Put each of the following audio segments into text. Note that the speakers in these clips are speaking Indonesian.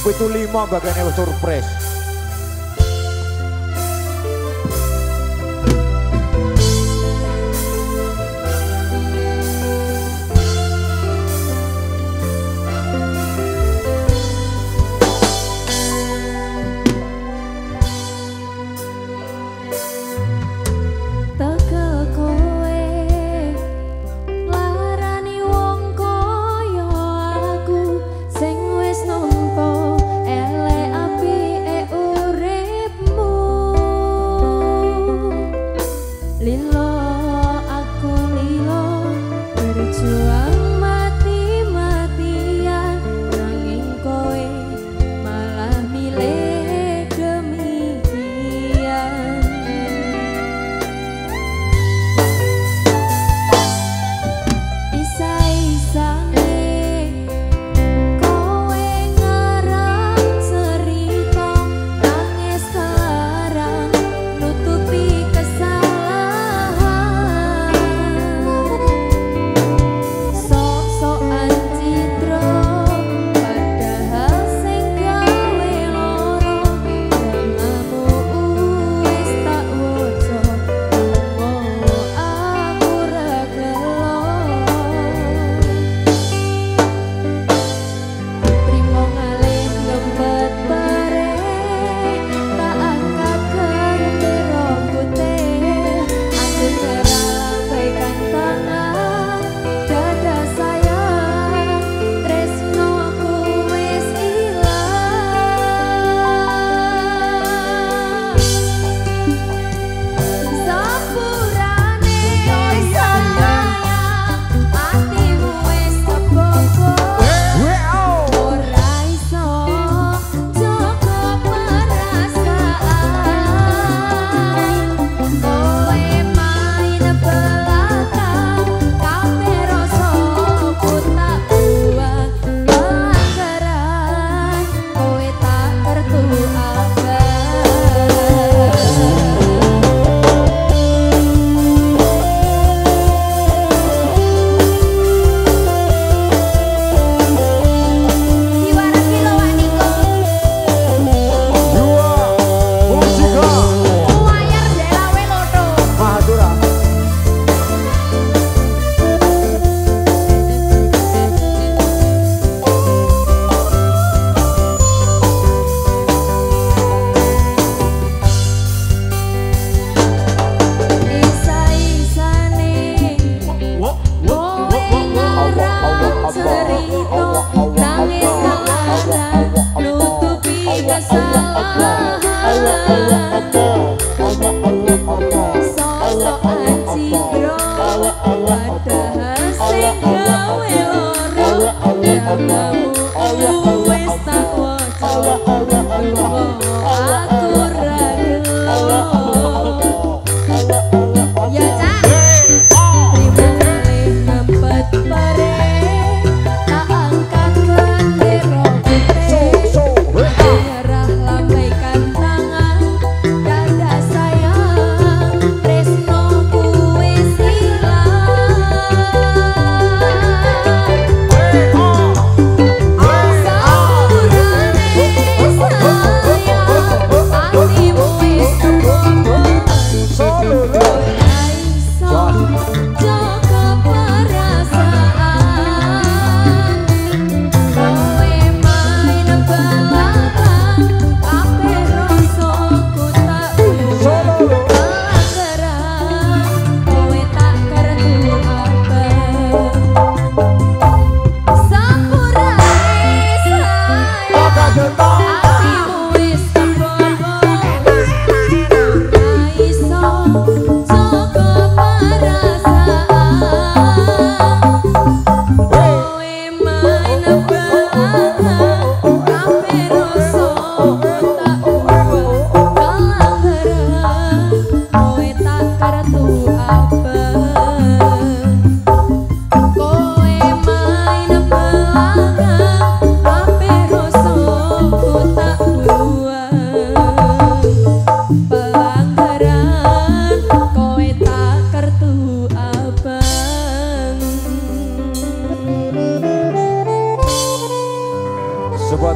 Pitu lima bagiannya surprise. Lilo aku lilo berjuang. gawe loro ya mau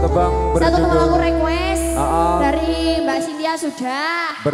Satu lagu berjudul request ah. dari Mbak Cynthia sudah. ber-